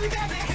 Mommy, baby.